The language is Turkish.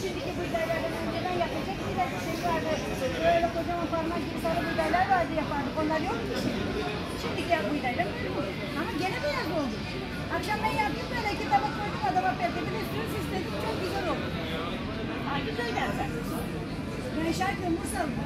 şimdiki buğdaylardan önceden yapacak bir de şey vardı. Böyle kocaman parmak gibi sarı buğdaylar vardı yapardık. Onlar yok ki şimdi. Şimdiki ya buğdaylar böyle oldu. Ama gene beyaz oldu. Akşam ben yaptım böyle iki tabak koydum adama peketini süs istedim. Çok güzel oldu. Aynı öyle zaten. Ben şarkı Musal'da